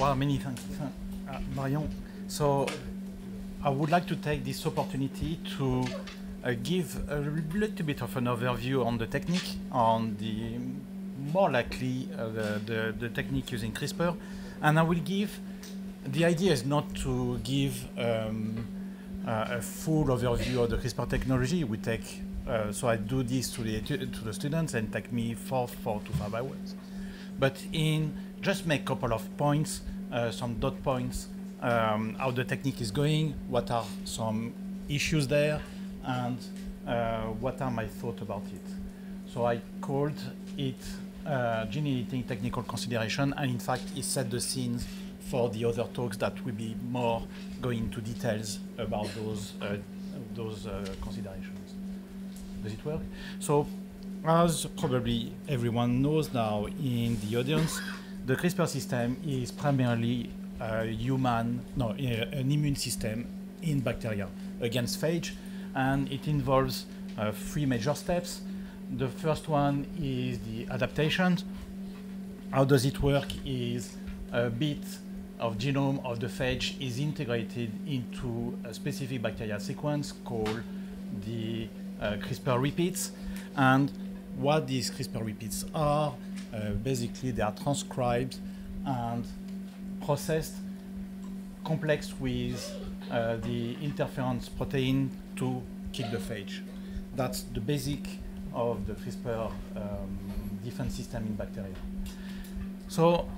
Well, many thanks, uh, Marion. So I would like to take this opportunity to uh, give a little bit of an overview on the technique, on the more likely uh, the, the, the, technique using CRISPR, and I will give. The idea is not to give um, uh, a full overview of the CRISPR technology. We take uh, so I do this to the to the students and take me four four to five hours, but in just make a couple of points, uh, some dot points, um, how the technique is going, what are some issues there, and uh, what are my thoughts about it. So I called it uh, gene editing technical consideration, and in fact, it set the scenes for the other talks that will be more going into details about those uh, those uh, considerations. Does it work? So, as probably everyone knows now in the audience, the CRISPR system is primarily a human, no, an immune system in bacteria against phage, and it involves uh, three major steps. The first one is the adaptation. How does it work is a bit of genome of the phage is integrated into a specific bacterial sequence called the uh, CRISPR repeats. And what these CRISPR repeats are, uh, basically they are transcribed and processed complex with uh, the interference protein to kill the phage. That's the basic of the CRISPR um, defense system in bacteria. So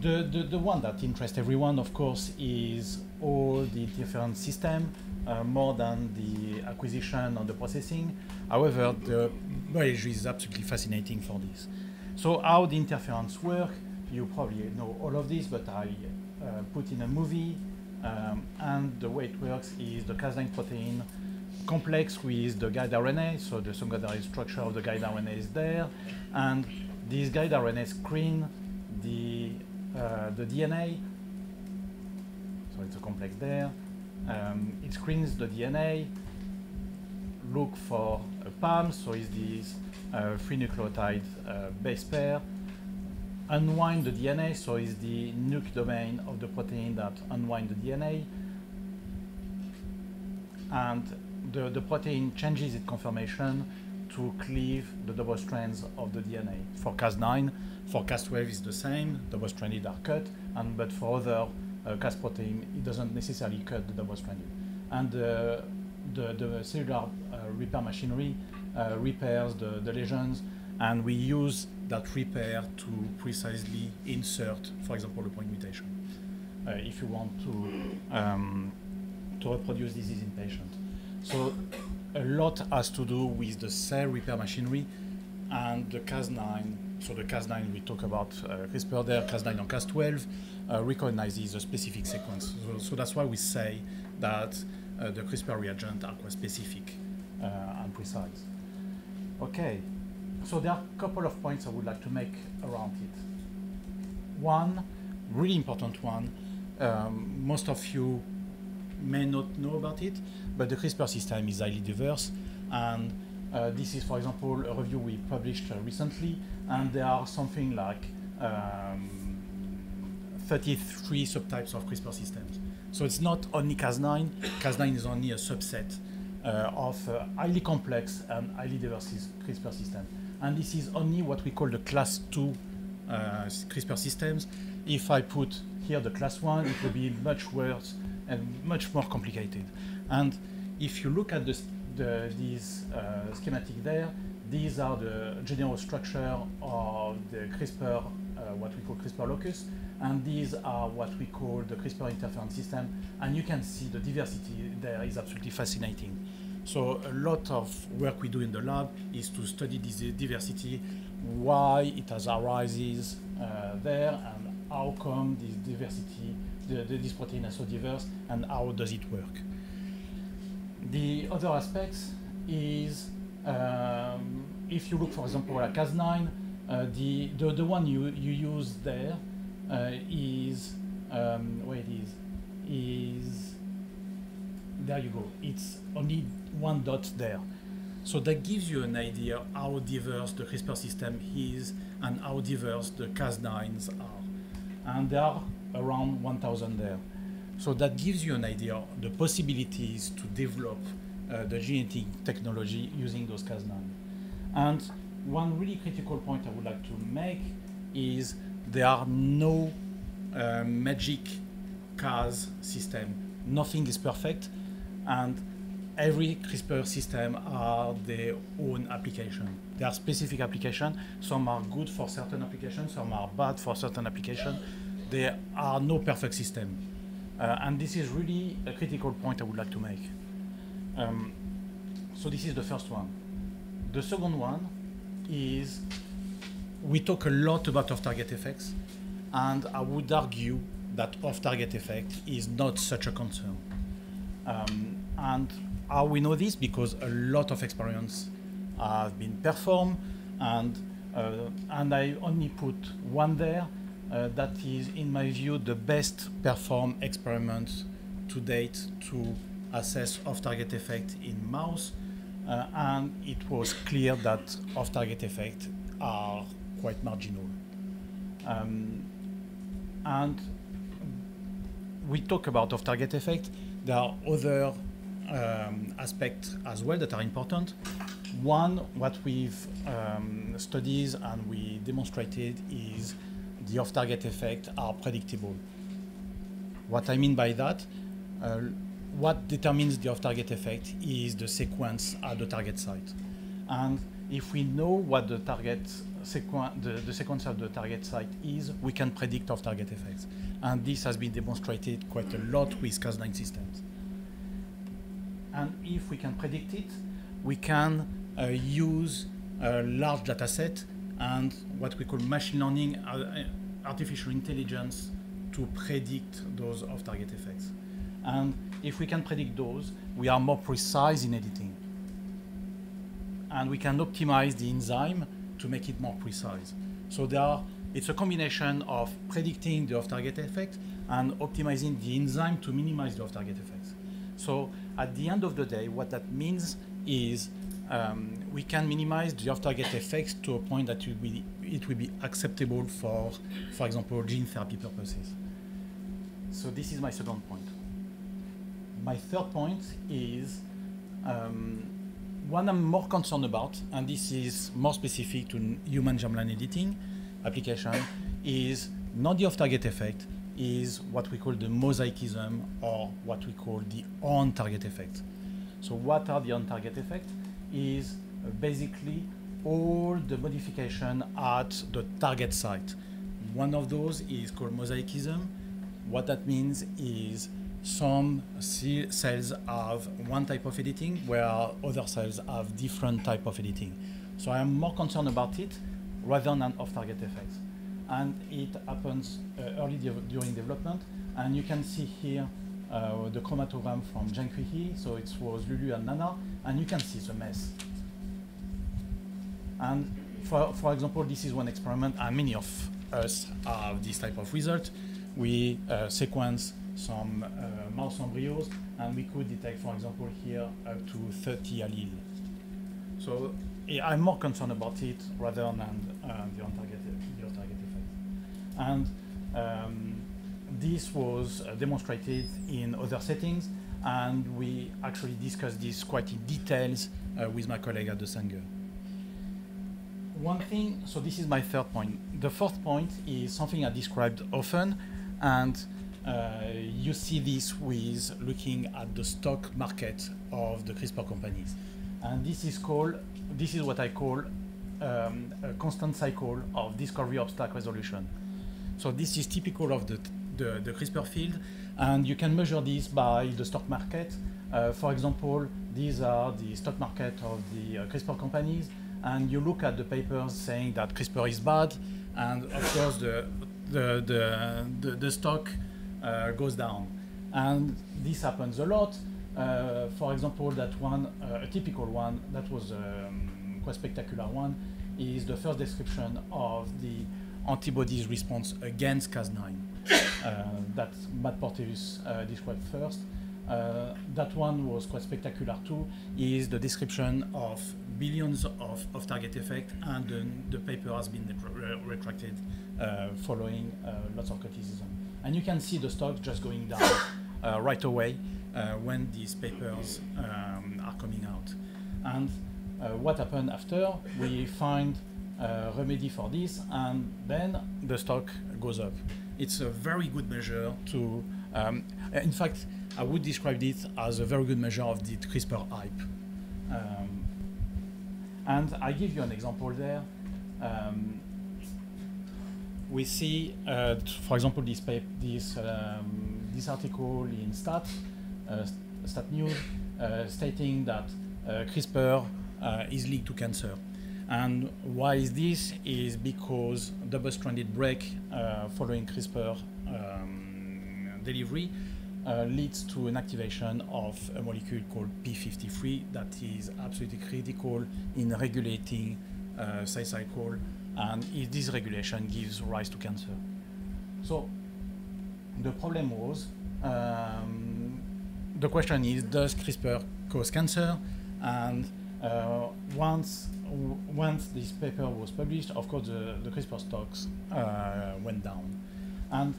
the, the, the, one that interests everyone, of course, is all the interference system, uh, more than the acquisition or the processing. However, the biology is absolutely fascinating for this. So how the interference work, you probably know all of this, but I uh, put in a movie, um, and the way it works is the Cas9 protein complex with the guide RNA, so the secondary structure of the guide RNA is there, and this guide RNA screen the, uh, the DNA, so it's a complex there, um, it screens the DNA, look for a PAM, so it's this uh, free nucleotide uh, base pair, unwind the DNA, so it's the nuc domain of the protein that unwind the DNA, and the, the protein changes its conformation to cleave the double strands of the DNA. For Cas9, for Cas12 is the same, double-stranded are cut, and but for other Cas protein, it doesn't necessarily cut the double-stranded. And uh, the, the cellular uh, repair machinery uh, repairs the, the lesions, and we use that repair to precisely insert, for example, a point mutation, uh, if you want to, um, to reproduce disease in patients. So a lot has to do with the cell repair machinery and the Cas9. So the Cas9 we talk about uh, CRISPR there, Cas9 and Cas12 uh, recognizes a specific sequence. So, so, that's why we say that uh, the CRISPR reagent are quite specific uh, and precise. Okay, so there are a couple of points I would like to make around it. One, really important one, um, most of you may not know about it, but the CRISPR system is highly diverse. And uh, this is, for example, a review we published uh, recently, and there are something like um, 33 subtypes of CRISPR systems. So it's not only Cas9, Cas9 is only a subset uh, of uh, highly complex and highly diverse CRISPR systems. And this is only what we call the class 2 uh, CRISPR systems. If I put here the class 1, it will be much worse and much more complicated. And if you look at the, the, these uh, schematic there, these are the general structure of the CRISPR, uh, what we call CRISPR locus, and these are what we call the CRISPR interference system. And you can see the diversity there is absolutely fascinating. So a lot of work we do in the lab is to study this diversity, why it has arises uh, there, and how come this diversity, the, the, this protein is so diverse, and how does it work. The other aspects is um, if you look, for example, at Cas9, uh, the, the, the one you, you use there uh, is um, where it is is there you go. It's only one dot there. So that gives you an idea how diverse the CRISPR system is and how diverse the Cas9s are. And there are around 1,000 there. So that gives you an idea of the possibilities to develop uh, the genetic technology using those Cas9. And one really critical point I would like to make is there are no uh, magic Cas system. Nothing is perfect, and every CRISPR system are their own application. There are specific applications. Some are good for certain applications, some are bad for certain applications. There are no perfect system. Uh, and this is really a critical point I would like to make. Um, so this is the first one. The second one is we talk a lot about off-target effects, and I would argue that off-target effect is not such a concern. Um, and how we know this? Because a lot of experiments have been performed, and uh, and I only put one there. Uh, that is, in my view, the best performed experiment to date to assess off-target effect in mouse, uh, and it was clear that off-target effects are quite marginal. Um, and we talk about off-target effect. There are other um, aspects as well that are important. One, what we've um, studied and we demonstrated is the off-target effect are predictable. What I mean by that, uh, what determines the off-target effect is the sequence at the target site. And if we know what the target sequen the, the sequence of the target site is, we can predict off-target effects. And this has been demonstrated quite a lot with Cas9 systems. And if we can predict it, we can uh, use a large data set and what we call machine learning, uh, artificial intelligence to predict those off-target effects. And if we can predict those, we are more precise in editing. And we can optimize the enzyme to make it more precise. So there are, it's a combination of predicting the off-target effect and optimizing the enzyme to minimize the off-target effects. So at the end of the day, what that means is um, we can minimize the off-target effects to a point that it will, be, it will be acceptable for, for example, gene therapy purposes. So this is my second point. My third point is um, one I'm more concerned about, and this is more specific to human germline editing application, is not the off-target effect, is what we call the mosaicism or what we call the on-target effect. So what are the on-target effects? Is basically all the modification at the target site. One of those is called mosaicism. What that means is some cells have one type of editing where other cells have different type of editing. So I am more concerned about it rather than off-target effects and it happens uh, early de during development. And you can see here uh, the chromatogram from He, so it was Lulu and Nana, and you can see the mess. And for, for example, this is one experiment, and many of us have this type of result. We uh, sequence some uh, mouse embryos, and we could detect, for example, here up to 30 alleles. So I'm more concerned about it rather than uh, the on-target and um, this was uh, demonstrated in other settings, and we actually discussed this quite in details uh, with my colleague at the Sanger. One thing, so this is my third point. The fourth point is something I described often, and uh, you see this with looking at the stock market of the CRISPR companies. And this is called, this is what I call um, a constant cycle of discovery obstacle resolution. So this is typical of the, the, the CRISPR field, and you can measure this by the stock market. Uh, for example, these are the stock market of the uh, CRISPR companies, and you look at the papers saying that CRISPR is bad, and of course the, the, the, the, the stock uh, goes down. And this happens a lot. Uh, for example, that one, uh, a typical one, that was um, quite spectacular one, is the first description of the antibodies response against Cas9 uh, that Matt Porteous uh, described first. Uh, that one was quite spectacular too, is the description of billions of, of target effect and the paper has been retracted uh, following uh, lots of criticism. And you can see the stock just going down uh, right away uh, when these papers um, are coming out. And what happened after? We find a remedy for this, and then the stock goes up. It's a very good measure to, um, in fact, I would describe it as a very good measure of the CRISPR hype. Um, and I give you an example there. Um, we see, uh, for example, this, this, um, this article in Stat, uh, Stat News, uh, stating that uh, CRISPR uh, is linked to cancer. And why is this? Is because double-stranded break uh, following CRISPR um, delivery uh, leads to an activation of a molecule called P53 that is absolutely critical in regulating uh, cell cycle, and this regulation gives rise to cancer. So the problem was, um, the question is, does CRISPR cause cancer? And uh, once once this paper was published, of course, the, the CRISPR stocks uh, went down. And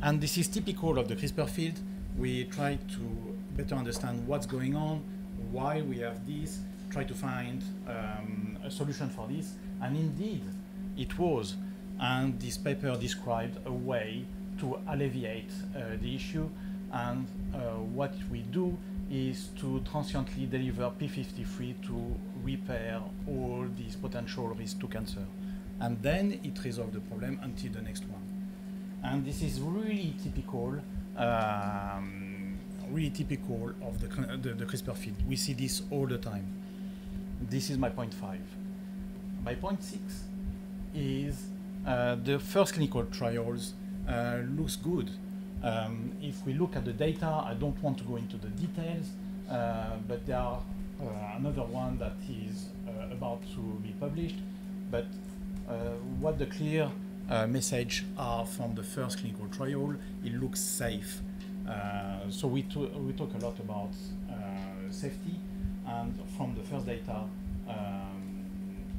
and this is typical of the CRISPR field. We try to better understand what's going on, why we have this, try to find um, a solution for this. And indeed, it was. And this paper described a way to alleviate uh, the issue. And uh, what we do is to transiently deliver P53 to repair all these potential risks to cancer. And then it resolves the problem until the next one. And this is really typical, um, really typical of the, the, the, CRISPR field. We see this all the time. This is my point five. My point six is uh, the first clinical trials uh, looks good. Um, if we look at the data, I don't want to go into the details, uh, but there are uh, another one that is uh, about to be published. But uh, what the clear uh, message are from the first clinical trial, it looks safe. Uh, so we, we talk a lot about safety, and from the first data, um,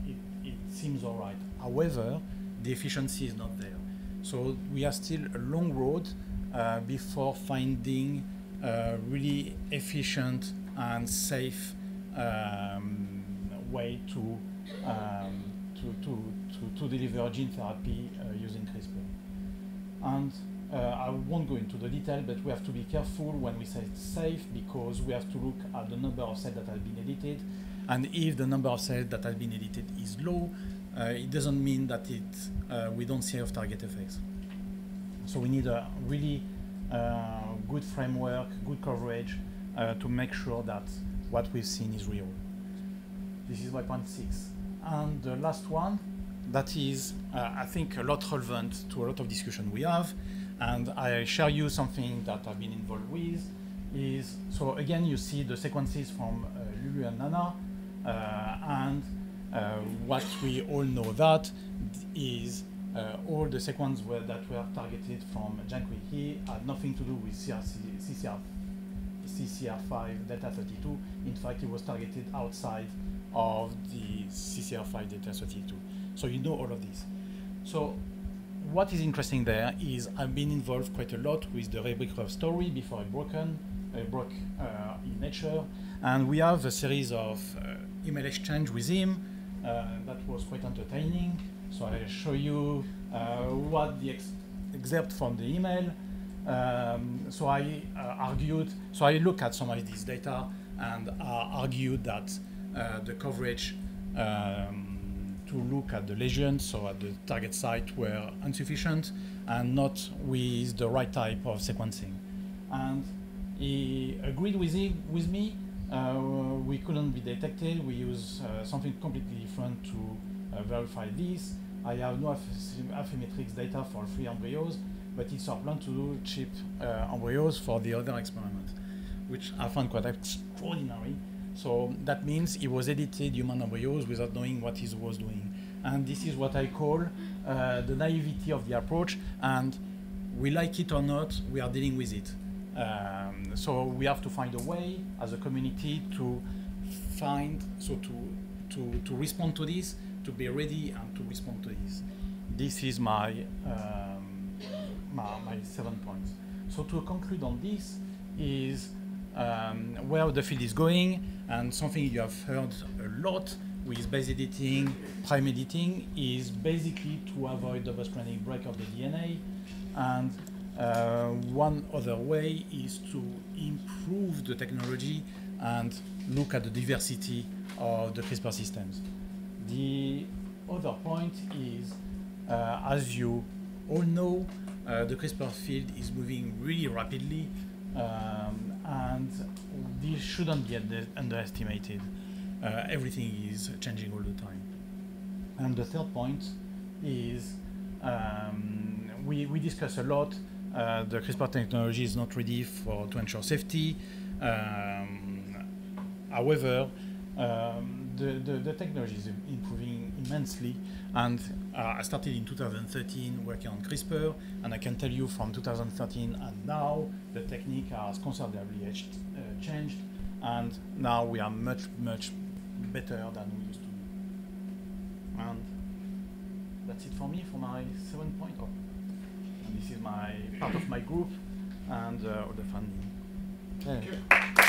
it, it seems all right. However, the efficiency is not there. So we are still a long road uh, before finding a really efficient and safe um, way to um, to, to, to, to deliver gene therapy uh, using CRISPR. And uh, I won't go into the detail, but we have to be careful when we say safe because we have to look at the number of cells that have been edited. And if the number of cells that have been edited is low, uh, it doesn't mean that it, uh, we don't see off-target effects. So we need a really uh, good framework, good coverage uh, to make sure that what we've seen is real. This is my point six. And the last one, that is, uh, I think, a lot relevant to a lot of discussion we have, and I share you something that I've been involved with, is, so again, you see the sequences from uh, Lulu and Nana, uh, and uh, what we all know that is uh, all the sequences were, that were targeted from Jiankui He had nothing to do with CCR, CCR5 Delta 32. In fact, it was targeted outside of the CCR5 Delta 32. So you know all of this. So what is interesting there is I've been involved quite a lot with the Ray story before it broken, broke uh, in Nature, and we have a series of uh, email exchange with him uh, that was quite entertaining. So I show you uh, what the ex excerpt from the email. Um, so I uh, argued, so I look at some of these data and argued that uh, the coverage um, to look at the lesions, so at the target site, were insufficient and not with the right type of sequencing. And he agreed with, him, with me. Uh, we couldn't be detected. We use uh, something completely different to uh, verify this. I have no Affymetrix data for free embryos, but it's our plan to do cheap uh, embryos for the other experiment, which I found quite extraordinary. So that means he was edited human embryos without knowing what he was doing. And this is what I call uh, the naivety of the approach. And we like it or not, we are dealing with it. Um, so we have to find a way as a community to find, so to, to, to respond to this, to be ready and to respond to this. This is my, um, my, my seven points. So to conclude on this is um, where the field is going and something you have heard a lot with base editing, prime editing is basically to avoid double-stranded break of the DNA and uh, one other way is to improve the technology and look at the diversity of the CRISPR systems. The other point is, uh, as you all know, uh, the CRISPR field is moving really rapidly, um, and this shouldn't be under underestimated. Uh, everything is changing all the time. And the third point is um, we, we discuss a lot. Uh, the CRISPR technology is not ready for to ensure safety. Um, however, um, the, the, the, technology is improving immensely. And uh, I started in 2013 working on CRISPR, and I can tell you from 2013 and now, the technique has considerably uh, changed, and now we are much, much better than we used to be. And that's it for me for my seven point. Oh, and this is my part of my group and uh, all the funding. Thank you.